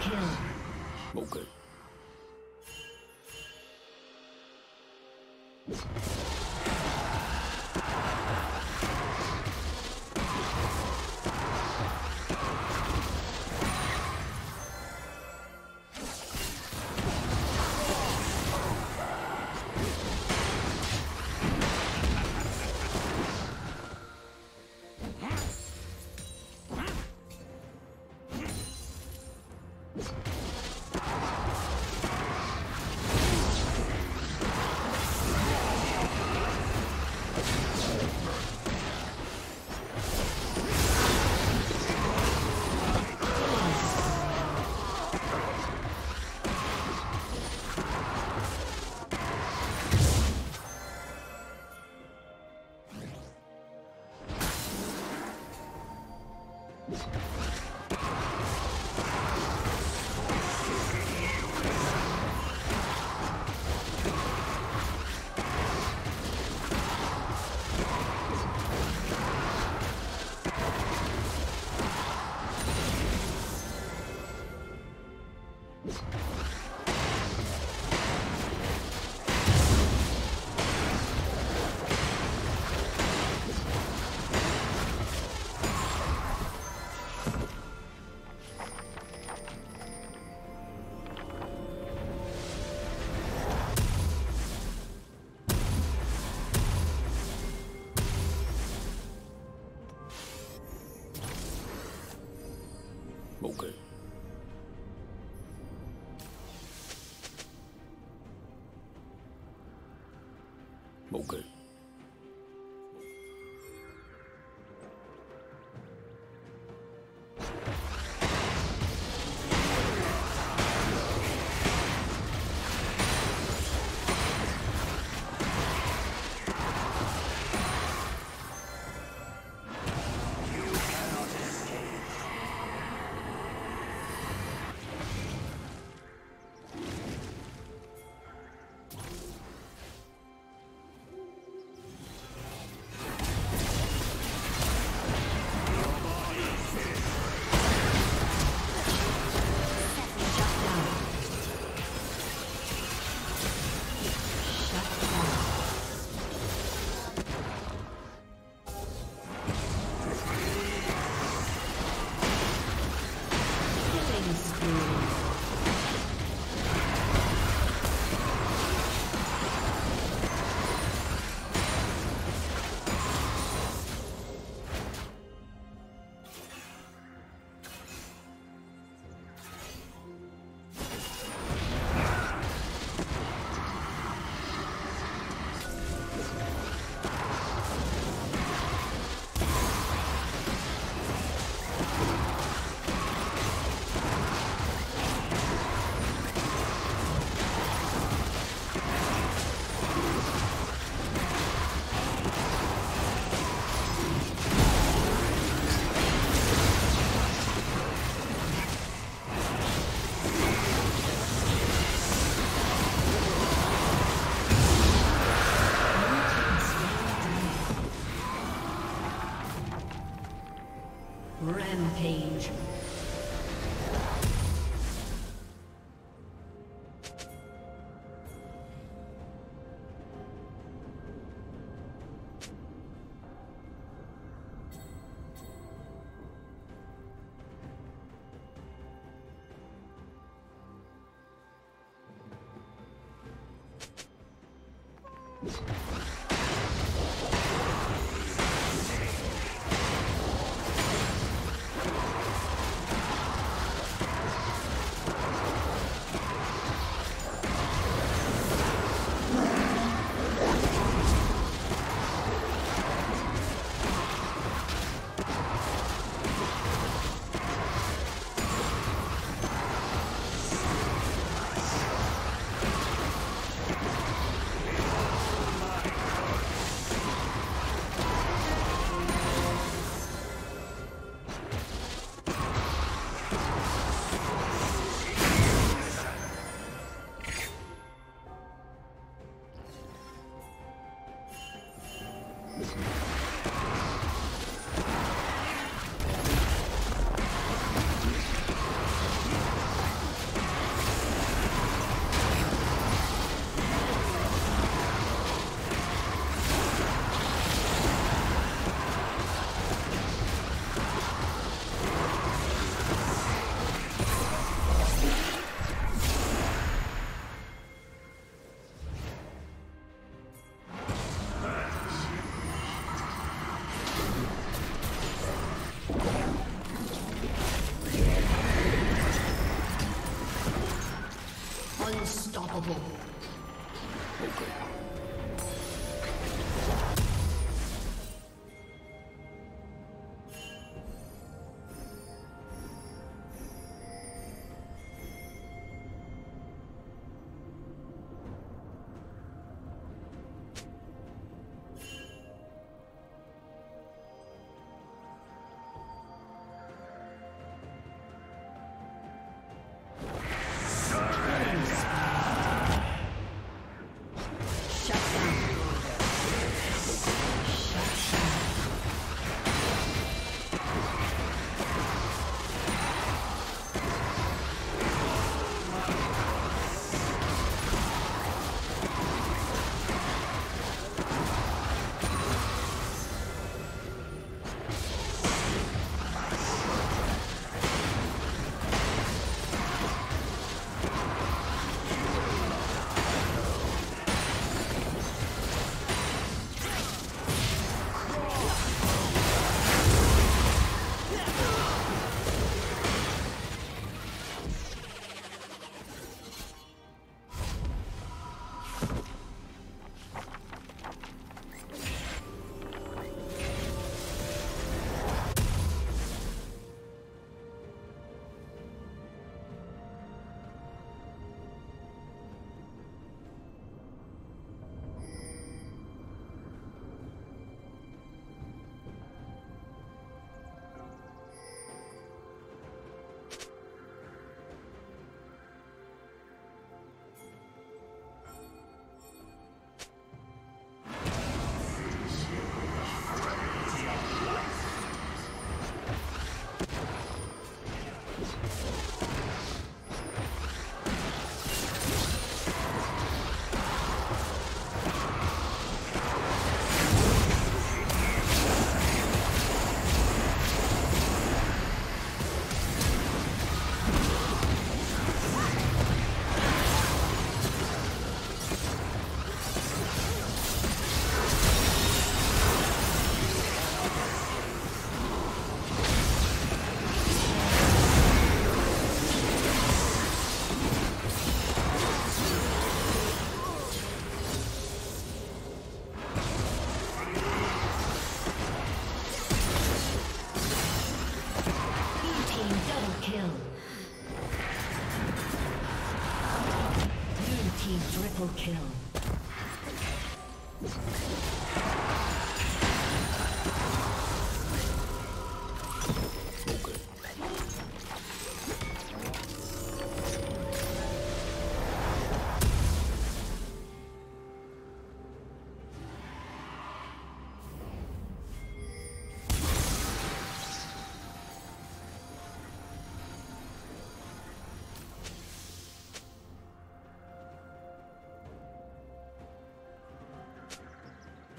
Kill. Okay. Okay. Thanks.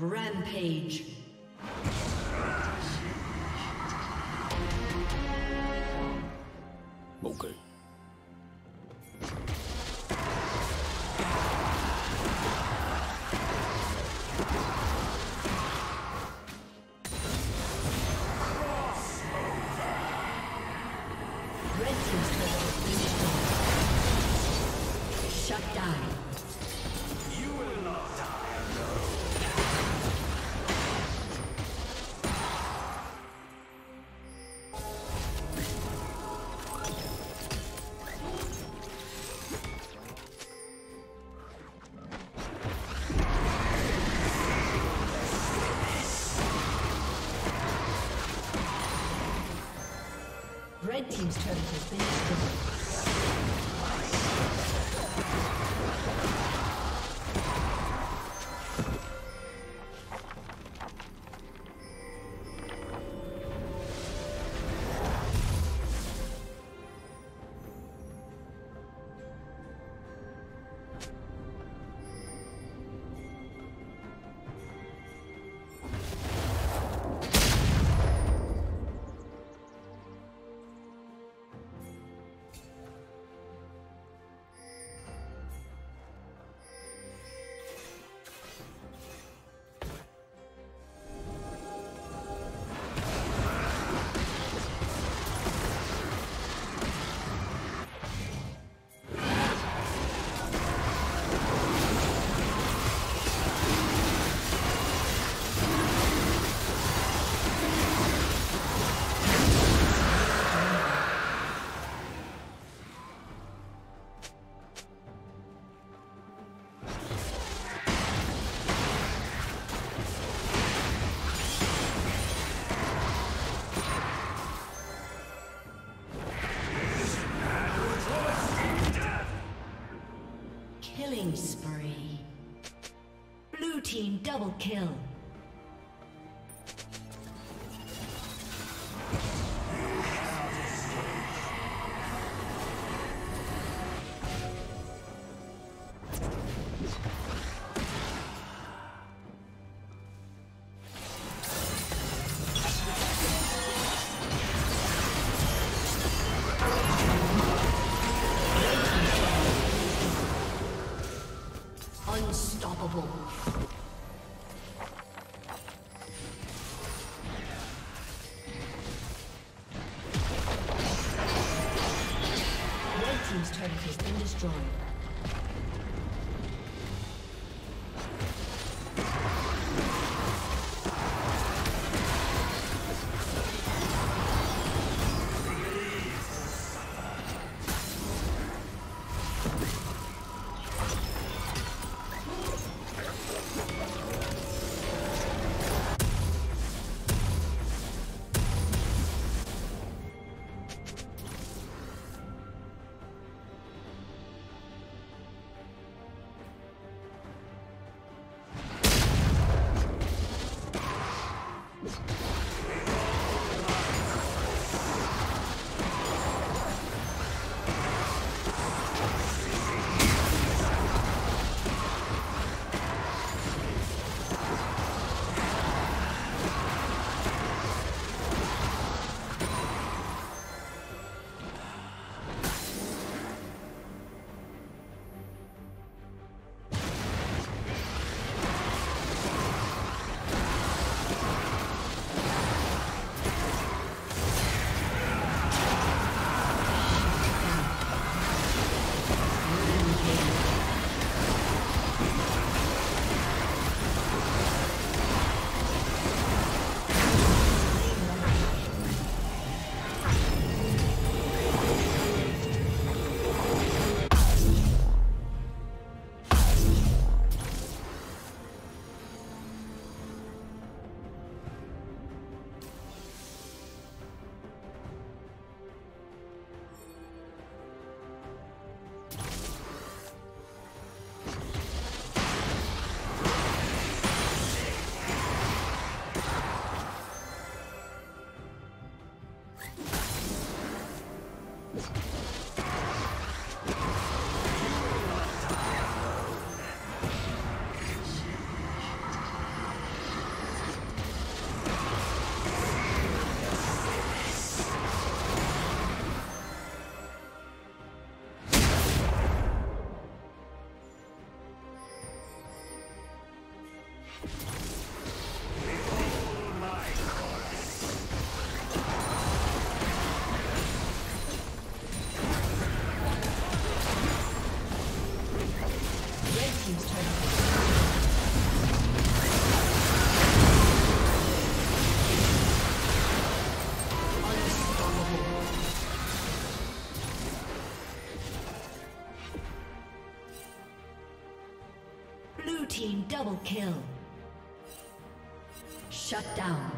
Rampage. Kill. Shut down.